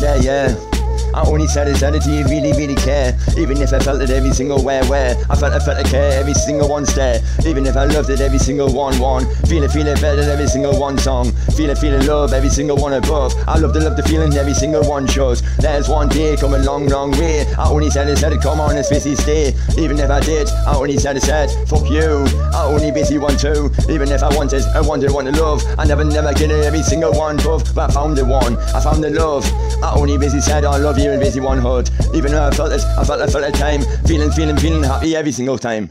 Yeah, yeah. I only said it, said it you, really, really care. Even if I felt it every single where, where. I felt, I felt I care every single one stare. Even if I loved it every single one, one. Feel it, feel it better every single one song. Feel it, feel it, love every single one above. I love the love the feeling every single one shows. There's one day coming long, long way. I only said it, said it, come on, it's busy stay. Even if I did, I only said it, said, fuck you. I only busy one too. Even if I wanted, I wanted one to love. I never, never get it every single one, but I found the one. I found the love. I only busy said I love you and busy one hood. Even though I felt it, I felt I felt a time. Feeling, feeling, feeling happy every single time.